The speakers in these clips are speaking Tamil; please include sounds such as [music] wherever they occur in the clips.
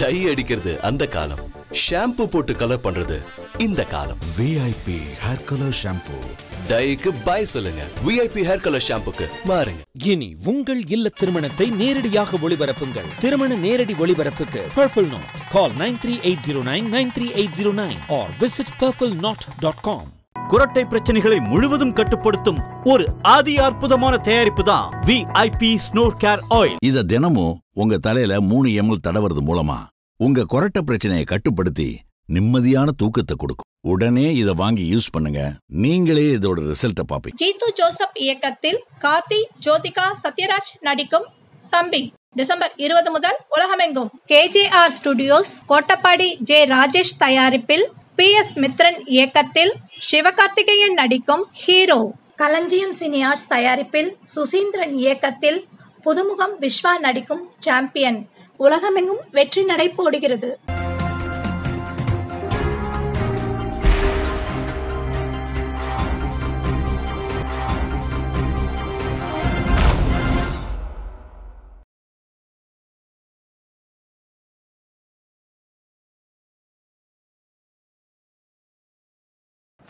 டை அடிக்கிறது அந்த காலம். ஷாம்பு போட்டு கலர் பண்றது இந்த காலம். விஐபி ஹேர் கலர் ஷாம்பூ டைக்கு பை சொல்லுங்க. விஐபி ஹேர் கலர் ஷாம்புக்கு மாறுங்க. இனி உங்கள் இல்ல திருமணத்தை நேரடியாக ஒளிபரப்புங்கள். திருமண நேரடி ஒளிபரப்புக்கு Purple Knot call nine three eight zero nine nine three eight zero nine or visit Purple Knot dot com குரட்டை பிரச்சனைகளை முழுவதும் கட்டுப்படுத்தும் ஒரு அதி அற்புதமான தயாரிப்பு தான் விஐபி ஸ்னோர் கேர் ஆயில் இத தினமும் உங்க தலையில மூணு எம்எல் தடவுறது மூலமா உங்க கொரட்டை பிரச்சனையை கட்டுப்படுத்தி நிம்மதியான தூக்கத்தை கொடுக்கும். உடனே இத வாங்கி யூஸ் பண்ணுங்க. நீங்களே இதோட ரிசல்ட்டை பாப்பீங்க. ஜீத்து ஜோசப் இயக்கத்தில் கார்த்தி ஜோதிகா சத்யராஜ் நடிக்கும் தம்பி. டிசம்பர் இருபது முதல் உலகமெங்கும். KJR studios Kottapadi J Rajesh தயாரிப்பில் பி எஸ் மித்ரன் இயக்கத்தில் சிவகார்த்திகேயன் நடிக்கும் ஹீரோ. களஞ்சியம் சினியார்ஸ் தயாரிப்பில் சுசீந்திரன் இயக்கத்தில் புதுமுகம் விஸ்வா நடிக்கும் சாம்பியன். உலகமெங்கும் வெற்றி நடை போடுகிறது.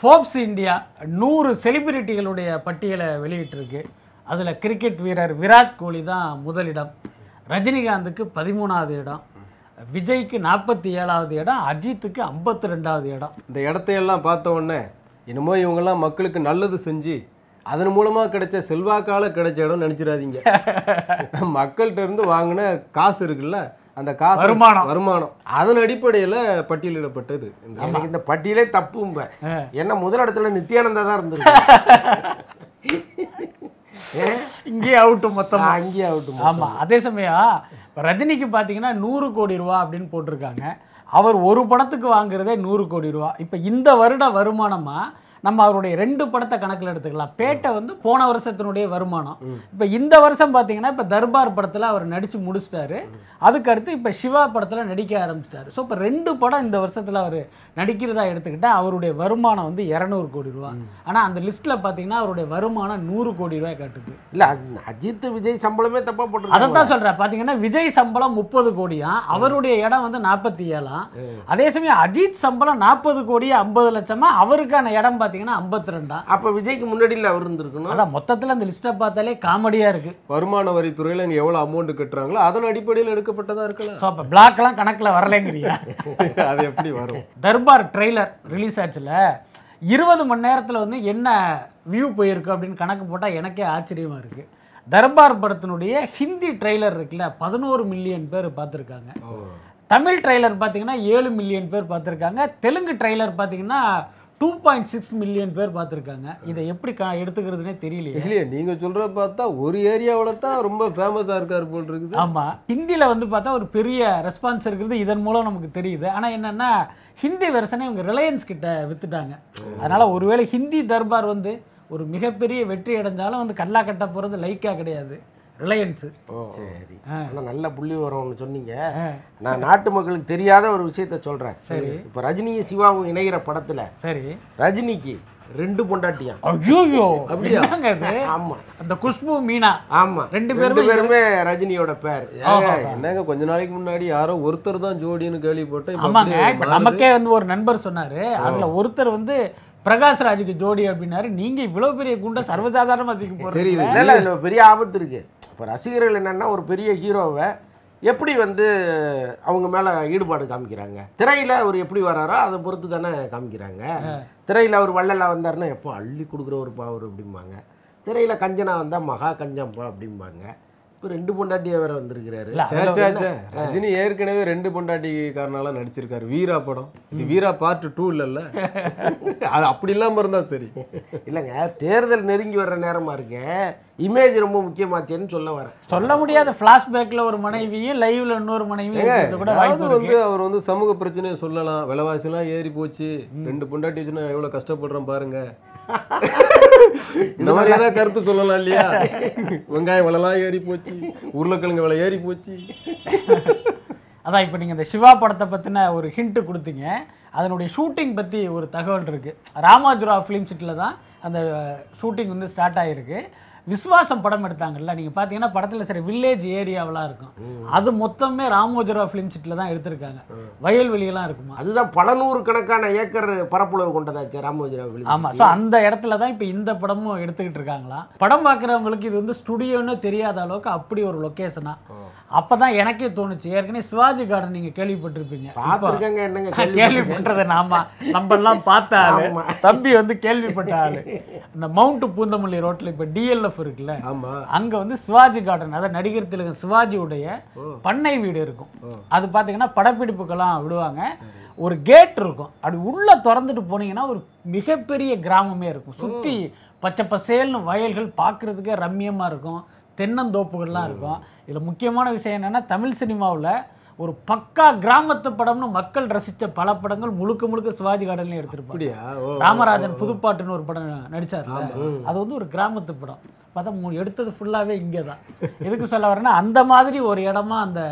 ஃபோர்ப்ஸ் இந்தியா நூறு செலிபிரிட்டிகளுடைய பட்டியலை வெளியிட்டிருக்கு. அதில் கிரிக்கெட் வீரர் விராட் கோலி தான் முதலிடம். ரஜினிகாந்துக்கு பதிமூணாவது இடம். விஜய்க்கு நாற்பத்தி ஏழாவது இடம். அஜித்துக்கு ஐம்பத்தி ரெண்டாவது இடம். இந்த இடத்தையெல்லாம் பார்த்த உடனே என்னமோ இவங்கெல்லாம் மக்களுக்கு நல்லது செஞ்சு அதன் மூலமாக கிடைச்ச செல்வாக்கால கிடைச்ச இடம் நினச்சிடாதீங்க. [laughs] மக்கள்கிட்ட இருந்து வாங்கின காசு இருக்குல்ல அந்த காசு வருமானம். வருமானம். அதன் அடிப்படையில் பட்டியலிடப்பட்டது. இந்த எனக்கு இந்த பட்டியலே தப்பும்ப. என்ன முதலிடத்துல நித்யானந்தா தான் இருந்திருக்கு [laughs] இங்கேயே அவுட்டு மொத்தமா. அங்கேயே ஆகட்டும் ஆமா அதே சமயம் இப்ப ரஜினிக்கு பார்த்தீங்கன்னா நூறு கோடி ரூபா அப்படின்னு போட்டிருக்காங்க. அவர் ஒரு படத்துக்கு வாங்குறதே நூறு கோடி ரூபா. இப்போ இந்த வருட வருமானமா நம்ம அவருடைய ரெண்டு படத்தை கணக்கில் எடுத்துக்கலாம். பேட்டை வந்து போன வருஷத்தினுடைய வருமானம். இப்போ இந்த வருஷம் பார்த்தீங்கன்னா இப்போ தர்பார் படத்தில் அவர் நடித்து முடிச்சிட்டாரு. அதுக்கு அடுத்து இப்போ சிவா படத்தில் நடிக்க ஆரம்பிச்சிட்டாரு. ஸோ இப்போ ரெண்டு படம் இந்த வருஷத்தில் அவர் நடிக்கிறதா எடுத்துக்கிட்டா அவருடைய வருமானம் வந்து இரநூறு கோடி ரூபா. ஆனால் அந்த லிஸ்ட்டில் பார்த்தீங்கன்னா அவருடைய வருமானம் நூறு கோடி ரூபாய் காட்டுது. இல்ல அது அஜித் விஜய் சம்பளமே தப்பா அதான் போட்டிருக்காங்க. தான் சொல்றேன். பாத்தீங்கன்னா விஜய் சம்பளம் முப்பது கோடியா? அவருடைய இடம் வந்து நாற்பத்தி ஏழாம் அதே சமயம் அஜித் சம்பளம் நாற்பது கோடி ஐம்பது லட்சமா? அவருக்கான இடம் பாத்தீங்கன்னா ஐம்பத்தி ரெண்டா அப்ப விஜய்க்கு முன்னாடியில் அவர் இருந்திருக்கணும். அதான் மொத்தத்துல அந்த லிஸ்ட்டை பார்த்தாலே காமெடியா இருக்கு. வருமான வரித்துறையில் இங்கே எவ்வளோ அமௌண்ட் கட்டுறாங்களோ அதன் அடிப்படையில் எடுக்கப்பட்டதாக இருக்கலாம். ஸோ அப்போ பிளாக்லாம் கணக்குல வரலைங்கிறியா [laughs] அது எப்படி வரும்? தர்பார் ட்ரெய்லர் ரிலீஸ் ஆச்சுல. இருபது மணி நேரத்தில் வந்து என்ன வியூ போயிருக்கு அப்படின்னு கணக்கு போட்டால் எனக்கே ஆச்சரியமாக இருக்குது தர்பார் படத்தினுடைய ஹிந்தி ட்ரெய்லர் இருக்குல்ல பதினோரு மில்லியன் பேர் பார்த்துருக்காங்க. தமிழ் ட்ரெய்லர் பார்த்தீங்கன்னா ஏழு மில்லியன் பேர் பார்த்துருக்காங்க. தெலுங்கு ட்ரெய்லர் பார்த்தீங்கன்னா டூ பாயிண்ட் சிக்ஸ் மில்லியன் பேர் பார்த்துருக்காங்க. இதை எப்படி க எடுத்துக்கிறதுனே தெரியலையே. இல்லையே நீங்கள் சொல்கிற பார்த்தா ஒரு ஏரியாவில் தான் ரொம்ப ஃபேமஸாக இருக்கார் போல் இருக்குது. ஆமாம் ஹிந்தியில் வந்து பார்த்தா ஒரு பெரிய ரெஸ்பான்ஸ் இருக்கிறது இதன் மூலம் நமக்கு தெரியுது. ஆனால் என்னென்னா ஹிந்தி வெர்ஷனை இவங்க ரிலையன்ஸ் கிட்ட வித்துட்டாங்க. அதனால் ஒருவேளை ஹிந்தி தர்பார் வந்து ஒரு மிகப்பெரிய வெற்றி அடைஞ்சாலும் வந்து கல்லா கட்ட போகிறது லைக்கா கிடையாது. ரிலையன்ஸு. சரி. ஆனா நல்ல புள்ளி வரும்னு சொன்னீங்க. நான் நாட்டு மக்களுக்கு தெரியாத ஒரு விஷயத்த சொல்றேன். சரி. இப்ப ரஜினியும் சிவாவும் இணைகிற படத்துல சரி. ரஜினிக்கு ரெண்டு பொண்டாட்டியாம் ஐயோயோ அப்படியா? ஆமா. அந்த குஷ்பு மீனா. ஆமா. ரெண்டு ரெண்டு பேருமே பேருமே ரஜினியோட பேர் ஏங்க, என்னங்க கொஞ்ச நாளைக்கு முன்னாடி யாரோ ஒருத்தர் தான் ஜோடின்னு கேள்விப்பட்டேன் ஆமாங்க. நமக்கே வந்து ஒரு நண்பர் சொன்னாரு. அதுல ஒருத்தர் வந்து பிரகாஷ் ராஜுக்கு ஜோடி அப்படின்னாரு. நீங்க இவ்வளவு பெரிய குண்டை சர்வசாதாரணமா தூக்கி போறீங்க பெரிய ஆபத்து இருக்கு. இப்போ ரசிகர்கள் என்னன்னா ஒரு பெரிய ஹீரோவை எப்படி வந்து அவங்க மேல ஈடுபாடு காமிக்கிறாங்க? திரையில அவர் எப்படி வராரோ அதை பொறுத்து தானே காமிக்கிறாங்க. திரையில அவர் வள்ளலா வந்தாருன்னா எப்போ அள்ளி கொடுக்குற ஒரு அவர் அப்படிம்பாங்க. திரையில கஞ்சனா வந்தா மகா கஞ்சம்பா அப்படிம்பாங்க. இப்போ ரெண்டு பொண்டாட்டியா வேற வந்திருக்கிறாரு. இல்ல, சே, சே, சே. ரஜினி ஏற்கனவே ரெண்டு பொண்டாட்டிக்காரனால நடிச்சிருக்காரு. வீரா படம். இது வீரா பார்ட் டூ இல்லைல்ல? அது அப்படி இல்லாம இருந்தா சரி. இல்லைங்க தேர்தல் நெருங்கி வர்ற நேரமா இருக்கு. இமேஜ் ரொம்ப முக்கியமாச்சேன்னு சொல்ல வரேன். சொல்ல முடியாத. பிளாஷ்பேக்ல ஒரு மனைவியும் லைவ்ல இன்னொரு மனைவியும் கூட வாய்ப்பு வந்து அவர் வந்து சமூக பிரச்சனையை சொல்லலாம். விலைவாசிலாம் ஏறி போச்சு. ரெண்டு பொண்டாட்டி வச்சுன்னா எவ்வளவு கஷ்டப்படுறோம் பாருங்க. [laughs] இந்த மாதிரி ஏதாவது கருத்து சொல்லலாம் இல்லையா? வெங்காயம் விலைலாம் ஏறி போச்சு. உருளைக்கிழங்கு விலை ஏறி போச்சு. அதான் இப்போ நீங்கள் இந்த சிவா படத்தை பற்றின ஒரு ஹிண்ட்டு கொடுத்தீங்க. அதனுடைய ஷூட்டிங் பற்றி ஒரு தகவல் இருக்குது ராமாஜுரா ஃபிலிம் சிட்டியில் தான் அந்த uh, ஷூட்டிங் வந்து ஸ்டார்ட் ஆகிருக்கு விஸ்வாசம் படம் எடுத்தாங்கல்ல. நீங்க பாத்தீங்கன்னா படத்துல சரி வில்லேஜ் ஏரியாவெல்லாம் இருக்கும். அது மொத்தமே ராமோஜரா ஃபிலிம் சிட்டில தான் எடுத்திருக்காங்க. வயல்வெளியெல்லாம் இருக்குமா? அதுதான் பல நூறு கணக்கான ஏக்கர் பரப்புளவு கொண்டதாச்சு ராமோஜிராவ் film ஆமா. City. ஸோ அந்த இடத்துல தான் இப்போ இந்த படமும் எடுத்துக்கிட்டு இருக்காங்களாம் படம் பார்க்குறவங்களுக்கு இது வந்து ஸ்டுடியோன்னு தெரியாத அளவுக்கு அப்படி ஒரு லொக்கேஷனா அப்பதான் எனக்கே தோணுச்சு. ஏற்கனவே சிவாஜி கார்டன் நீங்க கேள்விப்பட்டிருப்பீங்க. பார்த்திருக்கேங்க என்னங்க [laughs] கேள்விப்பட்டது நாம. நம்ம எல்லாம் பார்த்த ஆளு. தம்பி வந்து கேள்விப்பட்ட ஆளு. இந்த மவுண்ட் பூந்தமல்லி ரோட்ல இப்ப டிஎல்எஃப் இருக்குல்ல? ஆமா. அங்க வந்து சிவாஜி கார்டன் அதாவது நடிகர் திலகம் சிவாஜியுடைய பண்ணை வீடு இருக்கும். அது பாத்தீங்கன்னா படப்பிடிப்புக்கெல்லாம் விடுவாங்க. ஒரு கேட் இருக்கும். அப்படி உள்ள திறந்துட்டு போனீங்கன்னா ஒரு மிகப்பெரிய கிராமமே இருக்கும். சுத்தி பச்சை பசேல்னு வயல்கள் பார்க்கிறதுக்கே ரம்மியமா இருக்கும். தென்னந்தோப்புகள்லாம் இருக்கும். இதுல முக்கியமான விஷயம் என்னன்னா தமிழ் சினிமாவுல ஒரு பக்கா கிராமத்து படம்னு மக்கள் ரசிச்ச பல படங்கள் முழுக்க முழுக்க சிவாஜி கார்டன்ல எடுத்திருப்பாங்க. ராமராஜன் புதுப்பாட்டுன்னு ஒரு படம் நடிச்சார்ல அது வந்து ஒரு கிராமத்து படம். பார்த்தா எடுத்தது ஃபுல்லாவே இங்கே தான் எதுக்கு சொல்ல வரேன்னா அந்த மாதிரி ஒரு இடமா அந்த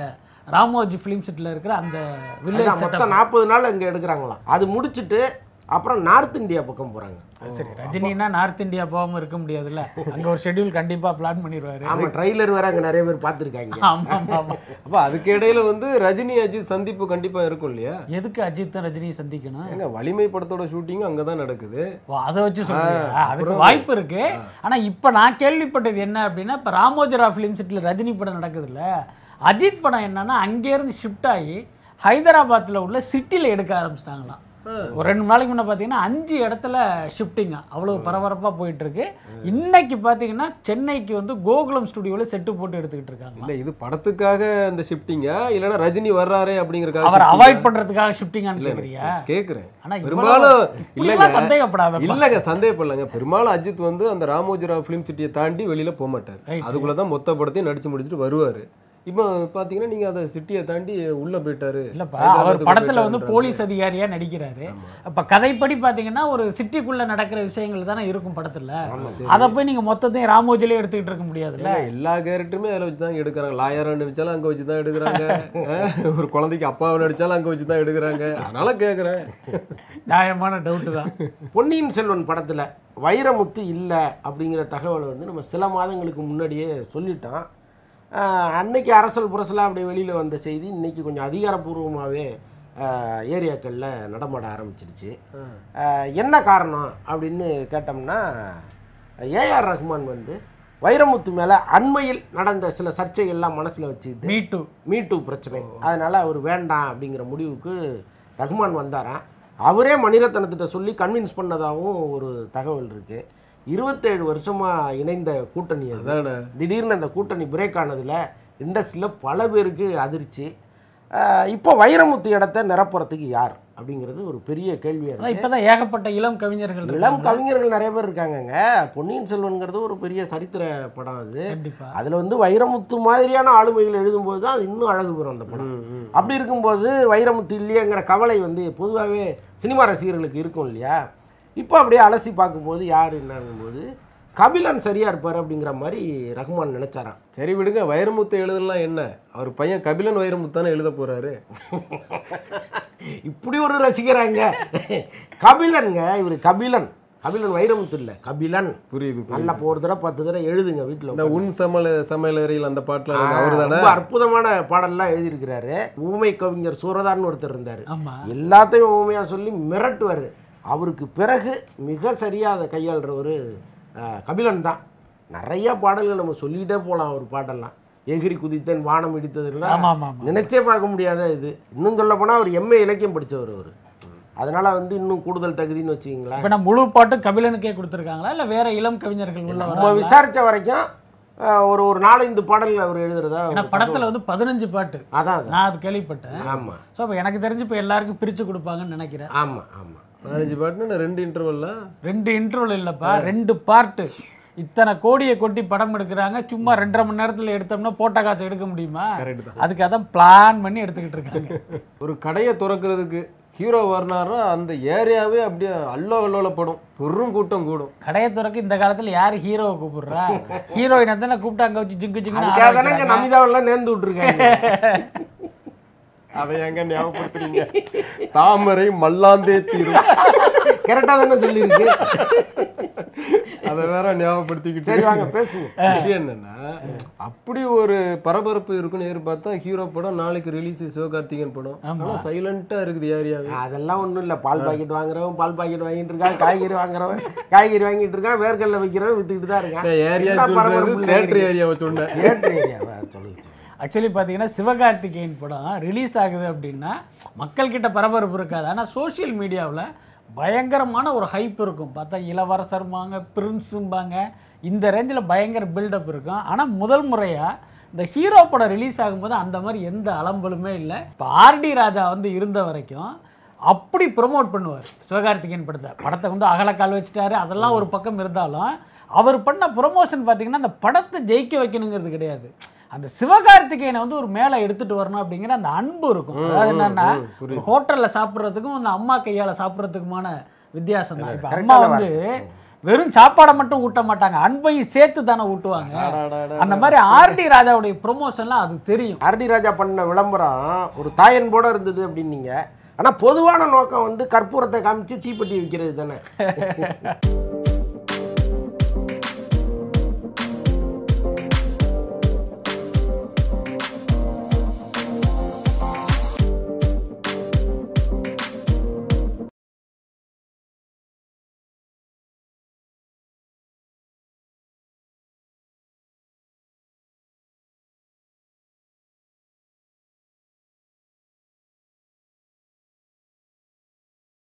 ராமோஜி ஃபிலிம் சிட்டில் இருக்கிற அந்த வில்லேஜ் நாற்பது நாள் இங்க எடுக்கிறாங்களாம். அது முடிச்சிட்டு அப்புறம் நார்த் இந்தியா பக்கம் போறாங்க. சரி ரஜினின்னா நார்த் இந்தியா போகாம இருக்க முடியாதுல்ல? அங்க ஒரு ஷெட்யூல் கண்டிப்பா பிளான் பண்ணிடுவாரு. ஆமா ட்ரைலர் வேற அங்க நிறைய பேர் பார்த்திருக்காங்க. ஆமா ஆமா ஆமா. அப்ப அதுக்கு இடையில வந்து ரஜினி அஜித் சந்திப்பு கண்டிப்பா இருக்கும் இல்லையா? எதுக்கு அஜித் ரஜினியை சந்திக்கணும்? ஏங்க வலிமை படத்தோட ஷூட்டிங்கும் அங்கதான் நடக்குது. ஓ, அதை வச்சு சொல்றீங்க? அதுக்கு வாய்ப்பு இருக்கு. ஆனா இப்ப நான் கேள்விப்பட்டது என்ன அப்படின்னா இப்ப ராமோஜரா ஃபிலிம் சிட்டில ரஜினி படம் நடக்குதுல்ல அஜித் படம் என்னன்னா அங்கேருந்து ஷிஃப்ட் ஆகி ஹைதராபாத்ல உள்ள சிட்டில எடுக்க ஆரம்பிச்சிட்டாங்களாம். ஒரு ரெண்டு நாளைக்கு முன்ன பார்த்தீங்கன்னா அஞ்சு இடத்துல ஷிஃப்டிங்க அவ்வளோ பரபரப்பாக போயிட்டு இருக்கு இன்னைக்கு பார்த்தீங்கன்னா சென்னைக்கு வந்து கோகுலம் ஸ்டுடியோவில் செட்டு போட்டு எடுத்துக்கிட்டு இருக்காங்க. இல்ல இது படத்துக்காக அந்த ஷிஃப்டிங்கா இல்லனா ரஜினி வர்றாரே அப்படிங்கறதுக்காக அவர்? அவாய்ட் பண்றதுக்காக ஷிஃப்டிங்கான்னு கேட்குறியா கேக்குறேன். ஆனா பெரும்பாலும் இல்லைங்க. சந்தேகப்படாத இல்லங்க சந்தேகப்படலங்க. பெரும்பாலும் அஜித் வந்து அந்த ராமோஜிராவ் ஃபிலிம் சிட்டியை தாண்டி வெளியில போக மாட்டார். Right. அதுக்குள்ளதான் மொத்த படத்தையும் நடிச்சு முடிச்சுட்டு வருவாரு. இப்போ பாத்தீங்கன்னா நீங்க அந்த சிட்டியை தாண்டி உள்ள போயிட்டாரு. இல்லப்பா அவர் படத்துல வந்து. போலீஸ் அதிகாரியா நடிக்கிறாரு. அப்ப கதைப்படி பாத்தீங்கன்னா ஒரு சிட்டிக்குள்ள நடக்கிற விஷயங்கள் தானே இருக்கும் படத்துல. அதை போய் நீங்க மொத்தத்தையும் ராமோஜிலே எடுத்துக்கிட்டு இருக்க முடியாதுல்ல? எல்லா கேரக்டருமே அதில் வச்சு தான் எடுக்கிறாங்க. லாயரா நடிச்சாலும் அங்க வச்சு தான் எடுக்கிறாங்க ஒரு குழந்தைக்கு அப்பாவை நடிச்சாலும் அங்க வச்சு தான் எடுக்கிறாங்க. அதனால கேக்குறேன். நியாயமான டவுட் தான். பொன்னியின் செல்வன் படத்துல வைரமுத்து இல்லை அப்படிங்கிற தகவலை வந்து நம்ம சில மாதங்களுக்கு முன்னாடியே சொல்லிட்டோம் ஆஹ் அன்னைக்கு அரசல் புரசலாக அப்படி வெளியில் வந்த செய்தி இன்னைக்கு கொஞ்சம் அதிகாரப்பூர்வமாகவே ஏரியாக்களில் நடமாட ஆரம்பிச்சிடுச்சு ஆஹ் என்ன காரணம் அப்படின்னு கேட்டோம்னா ஏஆர் ரஹ்மான் வந்து வைரமுத்து மேலே அண்மையில் நடந்த சில சர்ச்சைகள்லாம் மனசில் வச்சுக்கிட்டு மீ டூ மீட்டு பிரச்சனை. அதனால் அவர் வேண்டாம் அப்படிங்கிற முடிவுக்கு ரஹ்மான் வந்தாராம். அவரே மணிரத்னத்திட்ட சொல்லி கன்வின்ஸ் பண்ணதாகவும் ஒரு தகவல் இருக்குது இருபத்தேழு வருஷமாக இணைந்த கூட்டணி அது. அதானே? திடீர்னு அந்த கூட்டணி பிரேக் ஆனதில் இண்டஸ்ட்ரியில் பல பேருக்கு அதிர்ச்சி. இப்போ வைரமுத்து இடத்த நிரப்புறதுக்கு யார் அப்படிங்கிறது ஒரு பெரிய கேள்வியாக அதான் இருக்குது இப்பதான் ஏகப்பட்ட இளம் கவிஞர்கள் இளம். கவிஞர்கள் நிறைய பேர் இருக்காங்கங்க. பொன்னியின் செல்வன்கிறது ஒரு பெரிய சரித்திர படம் அது. அதில் வந்து வைரமுத்து மாதிரியான ஆளுமைகள் எழுதும்போது தான் அது இன்னும் அழகு பெறும் அந்த படம். அப்படி இருக்கும்போது வைரமுத்து இல்லையேங்கிற கவலை வந்து பொதுவாகவே சினிமா ரசிகர்களுக்கு இருக்கும் இல்லையா? இப்போ அப்படியே அலசி பார்க்கும்போது யார் என்னங்கும்போது கபிலன் சரியா இருப்பார் அப்படிங்கிற மாதிரி ரஹ்மான் நினைச்சாராம். சரி விடுங்க வைரமுத்து எழுதலாம் என்ன? அவர் பையன் கபிலன் வைரமுத்து தானே எழுத போறாரு. இப்படி ஒரு ரசிகராங்க. கபிலன்ங்க இவர் கபிலன். கபிலன் வைரமுத்து இல்லை கபிலன். புரியுது. நல்லா ஒரு தடவை பத்து தடவை எழுதுங்க வீட்டில் இந்த உன் சமையல் சமையலறையில் அந்த பாட்டுல அவர் தானே? ரொம்ப அற்புதமான பாடல்லாம் எழுதியிருக்கிறாரு. ஊமை கவிஞர் சூரதான்னு ஒருத்தர் இருந்தார். எல்லாத்தையும் ஊமையாக சொல்லி மிரட்டுவார். அவருக்கு பிறகு மிக சரியாக அதை கையாளுறவர் கபிலன் தான். நிறைய பாடல்கள் நம்ம சொல்லிக்கிட்டே போகலாம் அவர் பாட்டெல்லாம். எகிரி குதித்தேன் வானம் இடித்ததுலாம் நினைச்சே பார்க்க முடியாத இது. இன்னும் சொல்ல போனால் அவர் எம்ஏ இலக்கியம் படித்தவர் அவர். அதனால வந்து இன்னும் கூடுதல் தகுதின்னு வச்சுக்கிங்களேன். இப்ப நான் முழு பாட்டு கபிலனுக்கே கொடுத்துருக்காங்களா? இல்ல வேற இளம் கவிஞர்கள் உள்ள நம்ம? விசாரிச்ச வரைக்கும் ஒரு ஒரு நாலஞ்சு பாடல்கள் அவர் எழுதுறதா ஏன்னா ஒரு படத்துல வந்து பதினஞ்சு பாட்டு. அதான் நான் அது கேள்விப்பட்டேன். ஆமாம் ஸோ அப்போ எனக்கு தெரிஞ்சு இப்போ எல்லாருக்கும் பிரிச்சு கொடுப்பாங்கன்னு நினைக்கிறேன். ஆமாம் ஆமாம் பதினஞ்சு பாட்டுன்னு ரெண்டு இன்டர்வல்ல ரெண்டு இன்டர்வல் இல்லைப்பா ரெண்டு பார்ட்டு இத்தனை கோடியை கொட்டி படம் எடுக்கிறாங்க சும்மா ரெண்டரை மணி நேரத்தில் எடுத்தோம்னா போட்ட காசு எடுக்க முடியுமா? கரெக்ட் தான். அதுக்கு அதான் பிளான் பண்ணி எடுத்துக்கிட்டு இருக்காங்க. [laughs] ஒரு கடையை திறக்கிறதுக்கு ஹீரோ வரனாரா அந்த ஏரியாவே அப்படியே அல்லோ அல்லோலப்படும் பெரும் கூட்டம் கூடும். கடையை திறக்க இந்த காலத்துல யாரு ஹீரோவை கூப்பிடுறா? [laughs] ஹீரோயினை தானே கூப்பிட்டு அங்க வச்சு ஜிங்கு அதுக்காக ஜிங்கு நமிதாவெல்லாம் நேர்ந்து விட்டுருக்காங்க. [laughs] அதை எங்க ஞாபகப்படுத்துறீங்க? தாமரை மல்லாந்தே தீரும். கரெக்டாக தானே சொல்லியிருக்கு. அதை வேற ஞாபகப்படுத்திக்கிட்டு சரி வாங்க பேசுங்க. விஷயம் என்னன்னா அப்படி ஒரு பரபரப்பு இருக்குன்னு எதிர்பார்த்தா ஹீரோ படம் நாளைக்கு ரிலீஸ் சிவகார்த்திகேயன் படம். ஆனா சைலண்டா இருக்குது ஏரியாவே அதெல்லாம் ஒண்ணும் இல்ல. பால் பாக்கெட் வாங்குறவன் பால் பாக்கெட் வாங்கிட்டு இருக்கான் காய்கறி வாங்குறவன் காய்கறி வாங்கிட்டு இருக்கான் வேர்க்கடலை விற்கிறவன் வித்துக்கிட்டு தான் இருக்கான். ஏரியா தேட்டர் ஏரியாவை சொன்னேன். ஏரியாவா சொல்லுங்க. ஆக்சுவலி பார்த்தீங்கன்னா சிவகார்த்திகேயன் படம் ரிலீஸ் ஆகுது அப்படின்னா மக்கள்கிட்ட பரபரப்பு இருக்காது. ஆனால் சோஷியல் மீடியாவில் பயங்கரமான ஒரு ஹைப் இருக்கும். பார்த்தா இளவரசர்மாங்க பிரின்ஸும்பாங்க இந்த ரேஞ்சில் பயங்கர பில்டப் இருக்கும். ஆனால் முதல் முறையாக இந்த ஹீரோ படம் ரிலீஸ் ஆகும்போது அந்த மாதிரி எந்த அலம்பலுமே இல்லை. இப்போ ஆர்டி ராஜா வந்து இருந்த வரைக்கும் அப்படி ப்ரொமோட் பண்ணுவார் சிவகார்த்திகேயன் படத்தை. படத்தை வந்து அகலக்கால் வச்சுட்டாரு. அதெல்லாம் ஒரு பக்கம் இருந்தாலும் அவர் பண்ண ப்ரொமோஷன் பார்த்தீங்கன்னா அந்த படத்தை ஜெயிக்க வைக்கணுங்கிறது கிடையாது. அந்த சிவகார்த்திகேயனை வந்து ஒரு மேலே எடுத்துட்டு வரணும் அப்படிங்கிற அந்த அன்பு இருக்கும். அதாவது என்னன்னா ஹோட்டல்ல சாப்பிட்றதுக்கும் அந்த அம்மா கையால சாப்பிட்றதுக்குமான வித்தியாசம் தான். இப்போ அம்மா வந்து வெறும் சாப்பாடை மட்டும் ஊட்ட மாட்டாங்க. அன்பையும் சேர்த்து தானே ஊட்டுவாங்க. அந்த மாதிரி ஆர்டி ராஜாவுடைய ப்ரொமோஷன்லாம் அது தெரியும். ஆர்டி ராஜா பண்ண விளம்பரம் ஒரு தாயன்போட இருந்தது அப்படின்னீங்க. ஆனா பொதுவான நோக்கம் வந்து கற்பூரத்தை காமிச்சு தீப்பெட்டி விற்கிறது தானே. [laughs]